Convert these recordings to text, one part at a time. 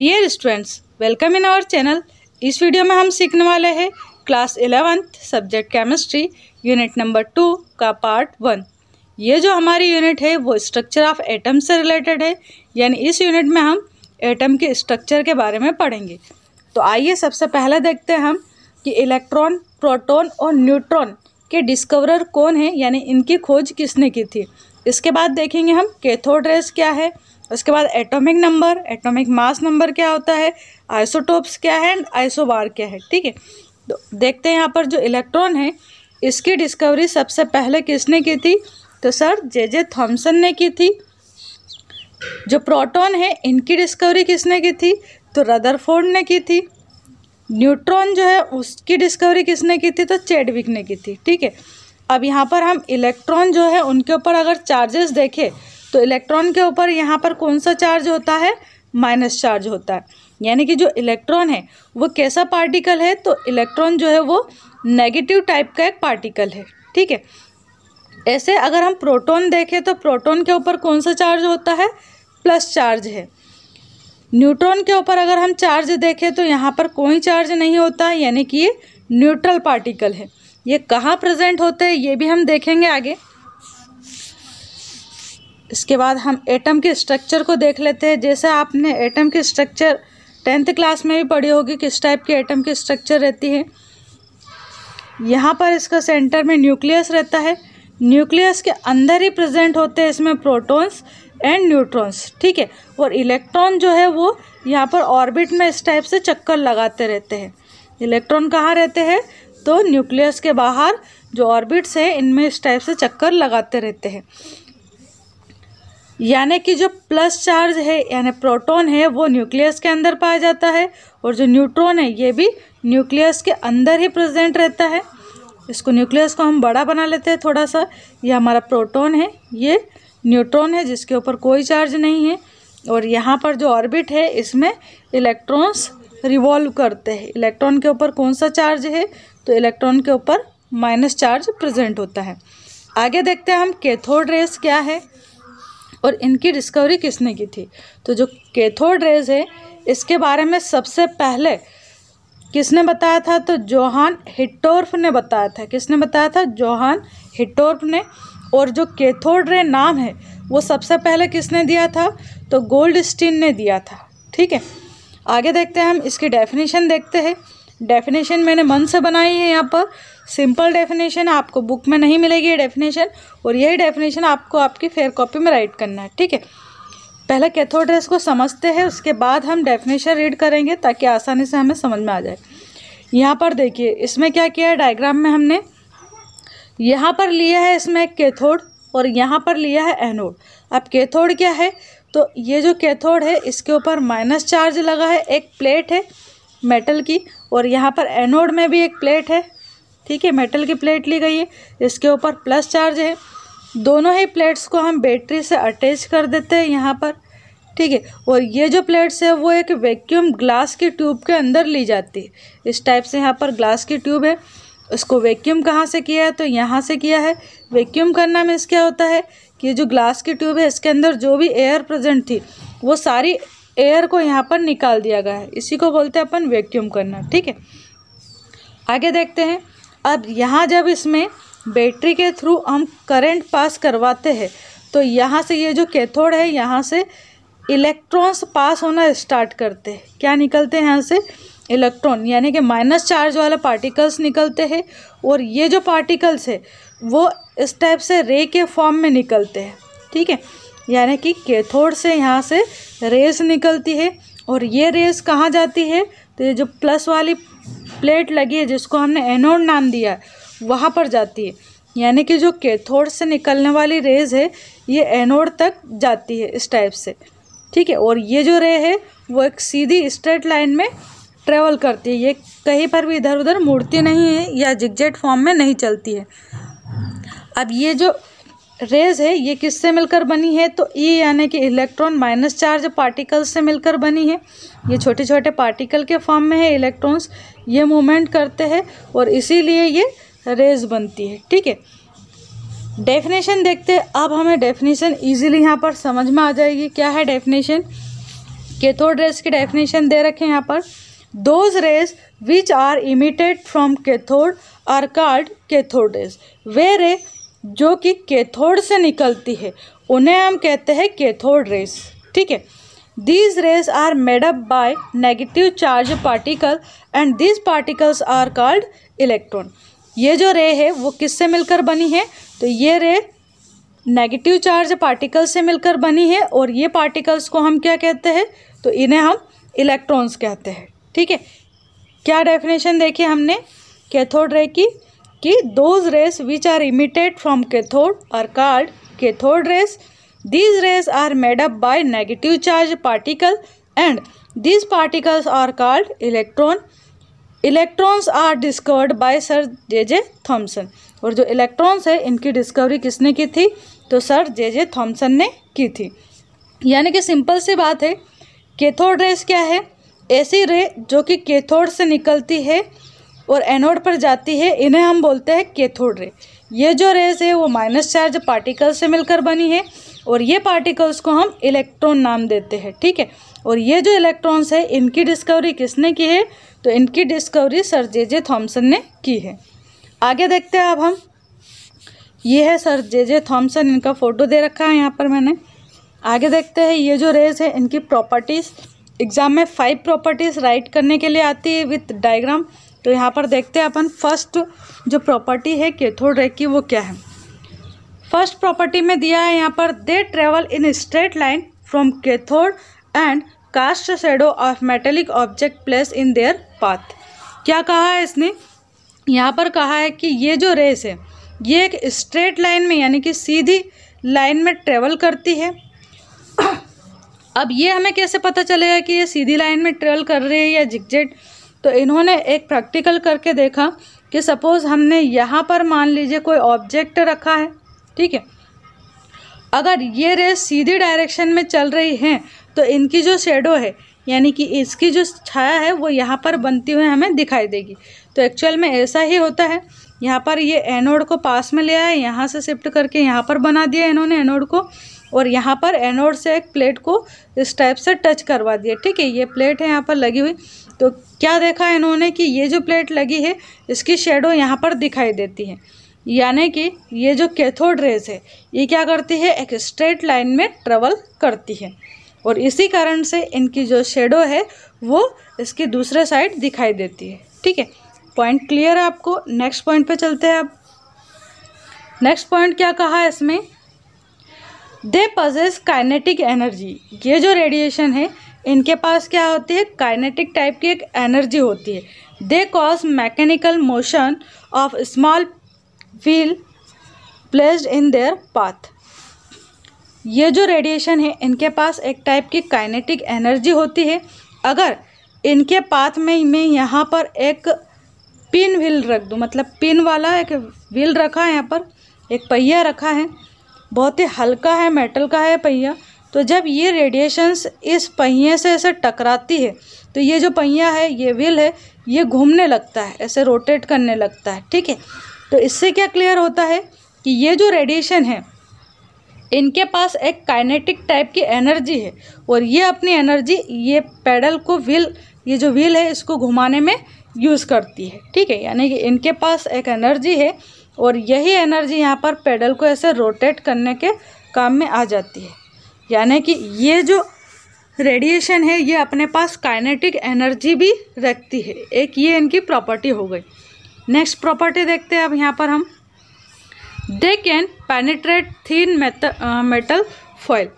Dear students welcome in our channel इस video में हम सीखने वाले हैं class eleventh subject chemistry unit number two का पार्ट वन ये जो हमारी यूनिट है, वो स्ट्रक्चर ऑफ़ एटम से रिलेटेड है. यानी इस यूनिट में हम एटम के स्ट्रक्चर के बारे में पढ़ेंगे. तो आइए सबसे पहले देखते हैं हम कि इलेक्ट्रॉन प्रोटॉन और न्यूट्रॉन के डिस्कवरर कौन है, यानी इनकी खोज किसने की थी. इसके बाद देखेंगे हम कैथोड रेस क्या है उसके बाद atomic number, atomic mass number क्या होता है, आइसोटोप्स क्या है, एंड आइसोबार क्या है, ठीक है? तो देखते हैं यहाँ पर जो इलेक्ट्रॉन है, इसकी डिस्कवरी सबसे पहले किसने की थी? तो सर, जे जे थॉम्सन ने की थी। जो प्रोटॉन है, इनकी डिस्कवरी किसने की थी? तो रदरफोर्ड ने की थी। न्यूट्रॉन जो है, उसकी डिस्कवरी किसने की थी? तो चेडविक ने की थी, ठीक है? अब यहाँ पर हम इलेक्ट्रॉन जो है, उनके ऊपर अगर चार्जेस देखें तो इलेक्ट्रॉन के ऊपर यहाँ पर कौन सा चार्ज होता है? माइनस चार्ज होता है। यानी कि जो इलेक्ट्रॉन है, वो कैसा पार्टिकल है? तो इलेक्ट्रॉन जो है वो नेगेटिव टाइप का एक पार्टिकल है। ठीक है? ऐसे अगर हम प्रोटॉन देखें तो प्रोटॉन के ऊपर कौन सा चार्ज होता है? प्लस चार्ज है। न्यूट्रॉन के ऊपर अगर हम चार्ज देखें तो यहाँ पर कोई चार्ज नहीं होता, यानी कि ये न्यूट्रल पार्टिकल है। ये कहाँ प्रेजेंट होते हैं, ये भी हम देखेंगे आगे। इसके बाद हम एटम के स्ट्रक्चर को देख लेते हैं। जैसे आपने एटम के स्ट्रक्चर टेंथ क्लास में भी पढ़ी होगी, किस टाइप के एटम के स्ट्रक्चर रहती है। यहाँ पर इसका सेंटर में न्यूक्लियस रहता है। न्यूक्लियस के अंदर ही प्रेजेंट होते हैं इसमें प्रोटॉन्स एंड न्यूट्रॉन्स ठीक है? और इलेक्ट्रॉन जो है वो यहाँ पर ऑर्बिट में इस टाइप से चक्कर लगाते रहते हैं। इलेक्ट्रॉन कहाँ रहते हैं? तो न्यूक्लियस के बाहर जो ऑर्बिट्स हैं, इनमें इस टाइप से चक्कर लगाते रहते हैं। यानी कि जो प्लस चार्ज है, यानी प्रोटॉन है, वो न्यूक्लियस के अंदर पाया जाता है और जो न्यूट्रॉन है, ये भी न्यूक्लियस के अंदर ही प्रेजेंट रहता है। इसको न्यूक्लियस को हम बड़ा बना लेते हैं थोड़ा सा ये हमारा प्रोटॉन है, ये न्यूट्रॉन है, जिसके ऊपर कोई चार्ज नहीं है और यहाँ पर जो ऑर्बिट है, इसमें इलेक्ट्रॉन्स रिवॉल्व करते हैं। इलेक्ट्रॉन के ऊपर कौन सा चार्ज है तो इलेक्ट्रॉन के ऊपर माइनस चार्ज प्रेजेंट होता है। आगे देखते हैं हम कैथोड रेस क्या है। और इनकी डिस्कवरी किसने की थी? तो जो कैथोड रेज है, इसके बारे में सबसे पहले किसने बताया था? तो जोहान हिटोर्फ ने बताया था। किसने बताया था? जोहान हिटोर्फ ने। और जो कैथोड रे नाम है, वो सबसे पहले किसने दिया था? तो गोल्ड स्टीन ने दिया था। ठीक है? आगे देखते हैं हम, इसकी डेफिनेशन देखते हैं। डेफिनेशन मैंने मन से बनाई है यहाँ पर। सिंपल डेफिनेशन आपको बुक में नहीं मिलेगी ये डेफिनेशन, और यही डेफिनेशन आपको आपकी फेयर कॉपी में राइट करना है, ठीक है? पहले कैथोड रेस को समझते हैं, उसके बाद हम डेफिनेशन रीड करेंगे ताकि आसानी से हमें समझ में आ जाए। यहाँ पर देखिए, इसमें क्या किया है, डायग्राम में हमने यहाँ पर लिया है इसमें कैथोड और यहाँ पर लिया है एनोड। अब कैथोड क्या है? तो ये जो कैथोड है, इसके ऊपर माइनस चार्ज लगा है, एक प्लेट है मेटल की, और यहाँ पर एनोड में भी एक प्लेट है। ठीक है मेटल की प्लेट ली गई है। इसके ऊपर प्लस चार्ज है। दोनों ही प्लेट्स को हम बैटरी से अटैच कर देते हैं यहाँ पर। ठीक है, और ये जो प्लेट्स है, वो एक वैक्यूम ग्लास की ट्यूब के अंदर ली जाती है। इस टाइप से यहाँ पर ग्लास की ट्यूब है। उसको वैक्यूम कहाँ से किया है? तो यहाँ से किया है। वैक्यूम करना मीन्स क्या होता है कि जो ग्लास की ट्यूब है, इसके अंदर जो भी एयर प्रेजेंट थी, वो सारी एयर को यहाँ पर निकाल दिया गया है। इसी को बोलते हैं अपन वैक्यूम करना। ठीक है, आगे देखते हैं। अब यहाँ जब इसमें बैटरी के थ्रू हम करंट पास करवाते हैं तो यहाँ से ये जो कैथोड है, यहाँ से इलेक्ट्रॉन्स पास होना स्टार्ट करते हैं। क्या निकलते हैं यहाँ से? इलेक्ट्रॉन, यानी कि माइनस चार्ज वाले पार्टिकल्स निकलते हैं, और ये जो पार्टिकल्स है, वो इस टाइप से रे के फॉर्म में निकलते हैं, ठीक है? यानी कि कैथोड से यहाँ से रेस निकलती है, और ये रेस कहाँ जाती है? तो ये जो प्लस वाली प्लेट लगी है जिसको हमने एनोड नाम दिया है, वहाँ पर जाती है। यानी कि जो कैथोड से निकलने वाली रेज है, ये एनोड तक जाती है इस टाइप से। ठीक है, और ये जो रे है, वो एक सीधी स्ट्रेट लाइन में ट्रेवल करती है। ये कहीं पर भी इधर उधर मुड़ती नहीं है या जिगजेट फॉर्म में नहीं चलती है। अब ये जो रेज है, ये किससे मिलकर बनी है? तो ई यानी कि इलेक्ट्रॉन माइनस चार्ज पार्टिकल्स से मिलकर बनी है। ये छोटे छोटे पार्टिकल के फॉर्म में है इलेक्ट्रॉन्स ये मूवमेंट करते हैं और इसीलिए ये रेज बनती है, ठीक है? डेफिनेशन देखते हैं। अब हमें डेफिनेशन इजीली यहाँ पर समझ में आ जाएगी। क्या है डेफिनेशन कैथोड रेस की डेफिनेशन दे रखे हैं यहाँ पर। Those rays which are emitted from cathode are called cathode rays way ray जो कि कैथोड से निकलती है। उन्हें हम कहते हैं कैथोड रेस। ठीक है? These rays are made up by negative charge particle and these particles are called electron ये जो रे है, वो किससे मिलकर बनी है? तो ये रे नेगेटिव चार्ज पार्टिकल से मिलकर बनी है और ये पार्टिकल्स को हम क्या कहते हैं? तो इन्हें हम इलेक्ट्रॉन्स कहते हैं। ठीक है? क्या डेफिनेशन देखी हमने? कैथोड रे की? कि those rays which are emitted from cathode are called cathode rays these rays are made up by negative charge particle and these particles are called electron electrons are discovered by sir J J Thomson और जो electrons है, इनकी discovery किसने की थी? तो sir J J Thomson ने की थी। यानी कि सिंपल सी बात है कैथोड रेस क्या है? ऐसी रे जो कि कैथोड से निकलती है और एनोड पर जाती है, इन्हें हम बोलते हैं कैथोड रे। ये जो रेस है, वो माइनस चार्ज पार्टिकल से मिलकर बनी है और ये पार्टिकल्स को हम इलेक्ट्रॉन नाम देते हैं, ठीक है? और ये जो इलेक्ट्रॉन्स है, इनकी डिस्कवरी किसने की है? तो इनकी discovery sir J J Thomson ने की है। आगे देखते हैं अब हम। ये है सर जे जे थॉम्सन इनका फ़ोटो दे रखा है यहाँ पर मैंने। आगे देखते हैं, ये जो रेस है, इनकी प्रॉपर्टीज़ एग्ज़ाम में फाइव प्रॉपर्टीज़ राइट करने के लिए आती है विथ डायग्राम तो यहाँ पर देखते हैं अपन फ़र्स्ट जो प्रॉपर्टी है कैथोड रे की वो क्या है। फ़र्स्ट प्रॉपर्टी में दिया है यहाँ पर they travel in straight line from cathode and cast shadow of metallic object placed in their path क्या कहा है इसने? यहाँ पर कहा है कि ये जो रेस है, ये एक स्ट्रेट लाइन में, यानी कि सीधी लाइन में ट्रेवल करती है। अब ये हमें कैसे पता चलेगा कि ये सीधी लाइन में ट्रेवल कर रही है या जिगजेट तो इन्होंने एक प्रैक्टिकल करके देखा कि सपोज़ हमने यहाँ पर मान लीजिए कोई ऑब्जेक्ट रखा है, ठीक है? अगर ये रेस सीधी डायरेक्शन में चल रही हैं तो इनकी जो शेडो है, यानी कि इसकी जो छाया है, वो यहाँ पर बनती हुई हमें दिखाई देगी। तो एक्चुअल में ऐसा ही होता है। यहाँ पर ये एनोड को पास में ले आए, यहाँ से शिफ्ट करके यहाँ पर बना दिया इन्होंने एनोड को, और यहाँ पर एनोड से एक प्लेट को इस टाइप से टच करवा दिया। ठीक है, ये प्लेट है, यहाँ पर लगी हुई। तो क्या देखा इन्होंने कि ये जो प्लेट लगी है, इसकी शेडो यहाँ पर दिखाई देती है। यानी कि ये जो कैथोड रेस है, ये क्या करती है, एक स्ट्रेट लाइन में ट्रेवल करती है। और इसी कारण से इनकी जो शेडो है, वो इसकी दूसरे साइड दिखाई देती है। ठीक है? पॉइंट क्लियर है आपको? नेक्स्ट पॉइंट पे चलते हैं अब नेक्स्ट पॉइंट क्या कहा है इसमें? दे पजेस काइनेटिक एनर्जी ये जो रेडिएशन है इनके पास क्या होती है? काइनेटिक टाइप की एक एनर्जी होती है। They cause mechanical motion of small wheel placed in their path ये जो रेडिएशन है, इनके पास एक टाइप की काइनेटिक एनर्जी होती है। अगर इनके पाथ में, मैं यहाँ पर एक पिन व्हील रख दूँ मतलब पिन वाला एक व्हील रखा है यहाँ पर, एक पहिया रखा है, बहुत ही हल्का है मेटल का है पहिया तो जब ये रेडिएशंस इस पहिए से ऐसे टकराती है तो ये जो पहिया है, ये व्हील है, ये घूमने लगता है, ऐसे रोटेट करने लगता है, ठीक है? तो इससे क्या क्लियर होता है कि ये जो रेडिएशन है, इनके पास एक काइनेटिक टाइप की एनर्जी है और ये अपनी एनर्जी ये पैडल को व्हील ये जो व्हील है, इसको घुमाने में यूज़ करती है, ठीक है? यानी कि इनके पास एक एनर्जी है और यही एनर्जी यहाँ पर पैडल को ऐसे रोटेट करने के काम में आ जाती है। यानी कि ये जो रेडिएशन है, ये अपने पास काइनेटिक एनर्जी भी रखती है। एक ये इनकी प्रॉपर्टी हो गई। नेक्स्ट प्रॉपर्टी देखते हैं अब यहाँ पर हम। They can penetrate thin metal foil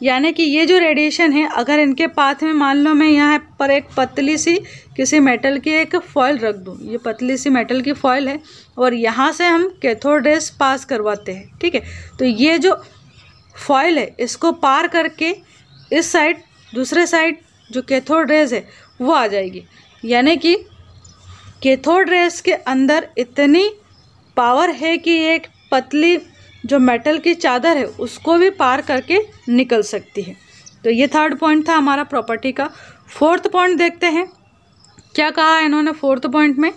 यानी कि ये जो रेडिएशन है, अगर इनके पाथ में मान लो मैं यहाँ पर एक पतली सी किसी मेटल की एक फॉयल रख दूँ। ये पतली सी मेटल की फॉयल है और यहाँ से हम कैथोड रेस पास करवाते हैं, ठीक है? तो ये जो फॉइल है, इसको पार करके इस साइड, दूसरे साइड जो कैथोड रेस है, वो आ जाएगी। यानी कि कैथोड रेस के अंदर इतनी पावर है कि एक पतली जो मेटल की चादर है, उसको भी पार करके निकल सकती है। तो ये थर्ड पॉइंट था हमारा प्रॉपर्टी का। फोर्थ पॉइंट देखते हैं। क्या कहा इन्होंने फोर्थ पॉइंट में?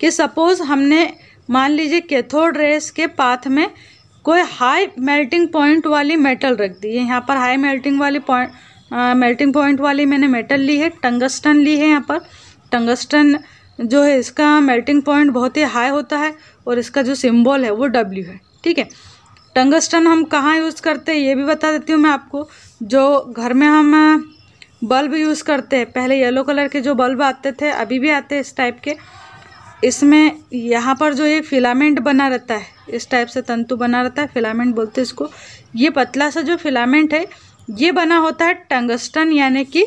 कि सपोज़ हमने, मान लीजिए, कैथोड रेस के पाथ में कोई हाई मेल्टिंग पॉइंट वाली मेटल रख दी है। यहाँ पर हाई मेल्टिंग वाली पॉइंट मेल्टिंग पॉइंट वाली मैंने मेटल ली है टंगस्टन ली है यहाँ पर। टंगस्टन जो है इसका मेल्टिंग पॉइंट बहुत ही हाई होता है और इसका जो सिंबल है वो डब्ल्यू है, ठीक है? टंगस्टन हम कहाँ यूज़ करते हैं, ये भी बता देती हूँ मैं आपको। जो घर में हम बल्ब यूज़ करते हैं, पहले येलो कलर के जो बल्ब आते थे, अभी भी आते हैं इस टाइप के। इसमें यहाँ पर जो ये फिलामेंट बना रहता है, इस टाइप से तंतु बना रहता है, फिलामेंट बोलते हैं इसको। ये पतला सा जो फिलामेंट है, ये बना होता है टंगस्टन, यानी कि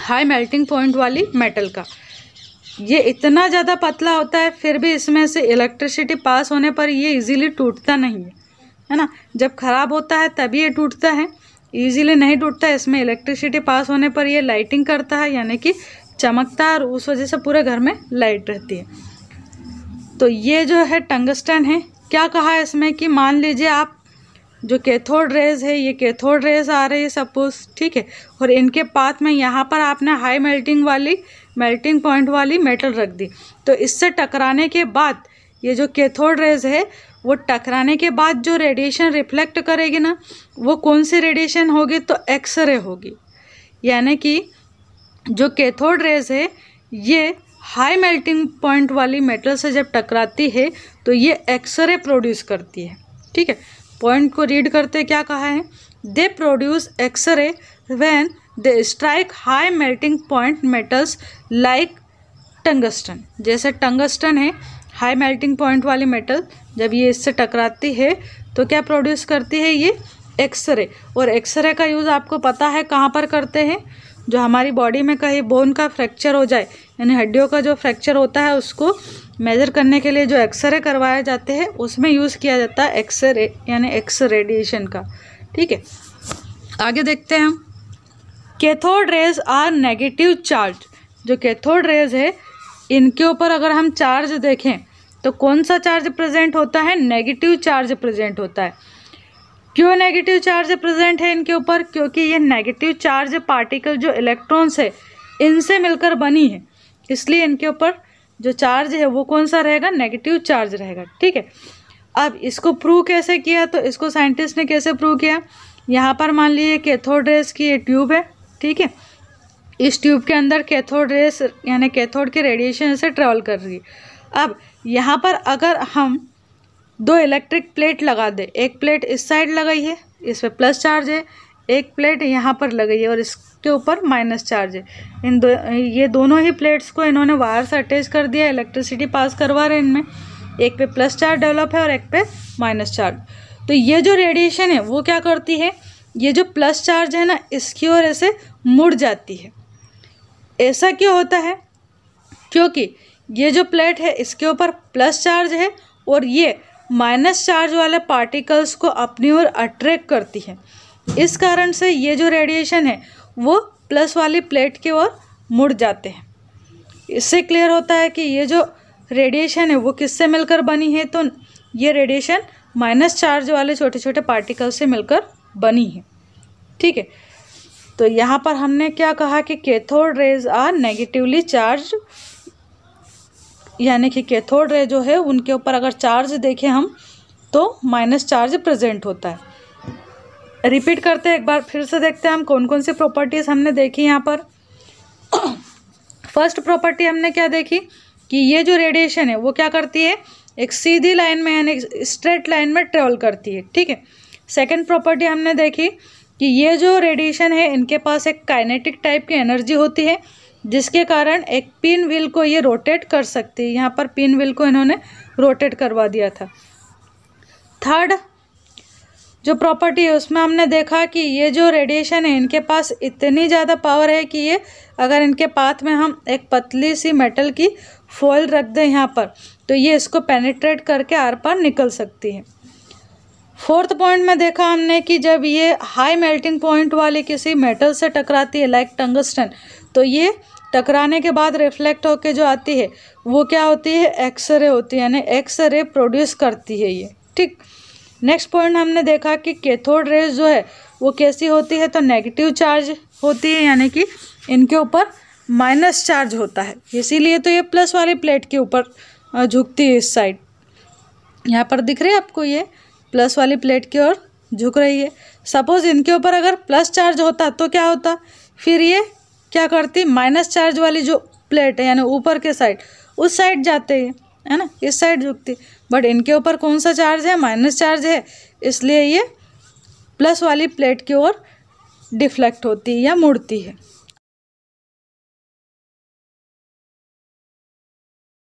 हाई मेल्टिंग पॉइंट वाली मेटल का। ये इतना ज़्यादा पतला होता है, फिर भी इसमें से इलेक्ट्रिसिटी पास होने पर ये इजीली टूटता नहीं है है ना? जब ख़राब होता है, तभी ये टूटता है। इजीली नहीं टूटता है इसमें इलेक्ट्रिसिटी पास होने पर ये लाइटिंग करता है, यानी कि चमकता है और उस वजह से पूरे घर में लाइट रहती है। तो ये जो है टंगस्टन है। क्या कहा है इसमें कि मान लीजिए आप जो कैथोड रेज है, ये कैथोड रेज आ रही है सपोज़, ठीक है? और इनके पाथ में यहाँ पर आपने हाई मेल्टिंग वाली, मेल्टिंग पॉइंट वाली मेटल रख दी। तो इससे टकराने के बाद ये जो कैथोड रेज है, वो टकराने के बाद जो रेडिएशन रिफ्लेक्ट करेगी ना, वो कौन सी रेडिएशन होगी? तो एक्सरे होगी। यानी कि जो कैथोड रेज है, ये हाई मेल्टिंग पॉइंट वाली मेटल से जब टकराती है तो ये एक्सरे प्रोड्यूस करती है। ठीक है? पॉइंट को रीड करते क्या कहा है? They produce X-ray when they strike high melting point metals like tungsten जैसे टंगस्टन है हाई मेल्टिंग पॉइंट वाली मेटल जब ये इससे टकराती है तो क्या प्रोड्यूस करती है ये? एक्सरे और एक्सरे का यूज़ आपको पता है कहाँ पर करते हैं? जो हमारी बॉडी में कहीं बोन का फ्रैक्चर हो जाए, यानी हड्डियों का जो फ्रैक्चर होता है, उसको मेजर करने के लिए जो एक्सरे करवाए जाते हैं, उसमें यूज़ किया जाता है एक्सरे यानी एक्स रेडिएशन का। ठीक है? आगे देखते हैं हम। Cathode rays are negative charge जो कैथोड रेज है, इनके ऊपर अगर हम चार्ज देखें तो कौन सा चार्ज प्रेजेंट होता है? नेगेटिव चार्ज प्रेजेंट होता है। क्यों नेगेटिव चार्ज प्रेजेंट है इनके ऊपर? क्योंकि ये नेगेटिव चार्ज पार्टिकल जो इलेक्ट्रॉन्स है, इनसे मिलकर बनी है। इसलिए इनके ऊपर जो चार्ज है, वो कौन सा रहेगा? नेगेटिव चार्ज रहेगा। ठीक है? अब इसको प्रूव कैसे किया? तो इसको साइंटिस्ट ने कैसे प्रूव किया? यहाँ पर मान लीजिए कैथोड रेस की ये ट्यूब है। ठीक है? इस ट्यूब के अंदर कैथोड रेस यानी कैथोड के रेडिएशन से ट्रेवल कर रही है। अब यहाँ पर अगर हम दो इलेक्ट्रिक प्लेट लगा दे। एक प्लेट इस साइड लगाई है, इस पर प्लस चार्ज है। एक प्लेट यहाँ पर लगाई है और इसके ऊपर माइनस चार्ज है। इन दो, ये दोनों ही प्लेट्स को इन्होंने वायर से अटैच कर दिया इलेक्ट्रिसिटी पास करवा रहे हैं इनमें। एक पे प्लस चार्ज डेवलप है और एक पे माइनस चार्ज तो ये जो रेडिएशन है, वो क्या करती है? ये जो प्लस चार्ज है ना, इसकी ओर ऐसे मुड़ जाती है। ऐसा क्यों होता है? क्योंकि ये जो प्लेट है, इसके ऊपर प्लस चार्ज है और ये माइनस चार्ज वाले पार्टिकल्स को अपनी ओर अट्रैक्ट करती है। इस कारण से ये जो रेडिएशन है, वो प्लस वाली प्लेट की ओर मुड़ जाते हैं। इससे क्लियर होता है कि ये जो रेडिएशन है, वो किससे मिलकर बनी है? तो ये रेडिएशन माइनस चार्ज वाले छोटे छोटे पार्टिकल से मिलकर बनी है। ठीक है? तो यहाँ पर हमने क्या कहा कि cathode rays are negatively charge यानी कि कैथोड रे जो है, उनके ऊपर अगर चार्ज देखें हम तो माइनस चार्ज प्रेजेंट होता है। रिपीट करते हैं एक बार, फिर से देखते हैं हम कौन कौन सी प्रॉपर्टीज़ हमने देखी यहाँ पर। फ़र्स्ट प्रॉपर्टी हमने क्या देखी? कि ये जो रेडिएशन है, वो क्या करती है? एक सीधी लाइन में यानी स्ट्रेट लाइन में ट्रेवल करती है, ठीक है? सेकेंड प्रॉपर्टी हमने देखी कि ये जो रेडिएशन है, इनके पास एक काइनेटिक टाइप की एनर्जी होती है जिसके कारण एक पिन व्हील को ये रोटेट कर सकती है। यहाँ पर पिन व्हील को इन्होंने रोटेट करवा दिया था। थर्ड जो प्रॉपर्टी है, उसमें हमने देखा कि ये जो रेडिएशन है, इनके पास इतनी ज़्यादा पावर है कि ये अगर इनके पाथ में हम एक पतली सी मेटल की फॉइल रख दें यहाँ पर तो ये इसको पेनिट्रेट करके आर पार निकल सकती है। फोर्थ पॉइंट में देखा हमने कि जब ये हाई मेल्टिंग पॉइंट वाली किसी मेटल से टकराती है लाइक टंगस्टन तो ये टकराने के बाद रिफ्लेक्ट होके जो आती है, वो क्या होती है? एक्सरे होती है, यानी एक्सरे प्रोड्यूस करती है ये, ठीक? नेक्स्ट पॉइंट हमने देखा कि कैथोड रेज जो है, वो कैसी होती है? तो नेगेटिव चार्ज होती है, यानी कि इनके ऊपर माइनस चार्ज होता है। इसीलिए तो ये प्लस वाली प्लेट के ऊपर झुकती है इस साइड यहाँ पर दिख रही है आपको ये प्लस वाली प्लेट की ओर झुक रही है। सपोज़ इनके ऊपर अगर प्लस चार्ज होता तो क्या होता? फिर ये क्या करती? माइनस चार्ज वाली जो प्लेट है, यानी ऊपर के साइड, उस साइड जाते हैं, है ना? इस साइड झुकती। बट इनके ऊपर कौन सा चार्ज है? माइनस चार्ज है। इसलिए ये प्लस वाली प्लेट की ओर डिफ्लेक्ट होती है या मुड़ती है।